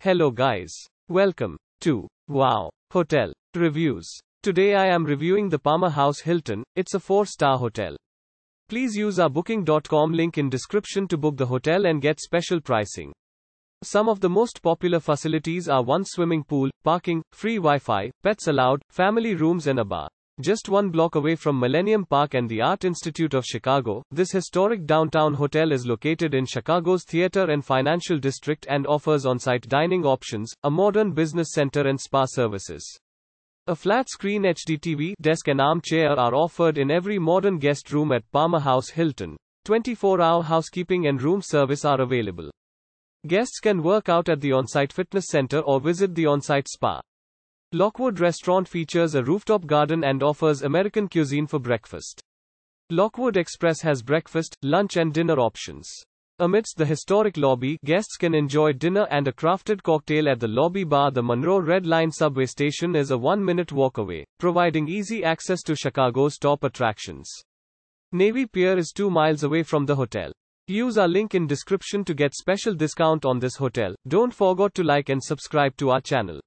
Hello guys. Welcome to Wow Hotel Reviews. Today I am reviewing the Palmer House Hilton. It's a 4-star hotel. Please use our booking.com link in description to book the hotel and get special pricing. Some of the most popular facilities are one swimming pool, parking, free Wi-Fi, pets allowed, family rooms and a bar. Just one block away from Millennium Park and the Art Institute of Chicago, this historic downtown hotel is located in Chicago's theater and financial district and offers on-site dining options, a modern business center and spa services. A flat-screen HD TV, desk and armchair are offered in every modern guest room at Palmer House Hilton. 24-hour housekeeping and room service are available. Guests can work out at the on-site fitness center or visit the on-site spa. Lockwood Restaurant features a rooftop garden and offers American cuisine for breakfast. Lockwood Express has breakfast, lunch and dinner options. Amidst the historic lobby, guests can enjoy dinner and a crafted cocktail at the lobby bar. The Monroe Red Line subway station is a one-minute walk away, providing easy access to Chicago's top attractions. Navy Pier is 2 miles away from the hotel. Use our link in description to get special discount on this hotel. Don't forget to like and subscribe to our channel.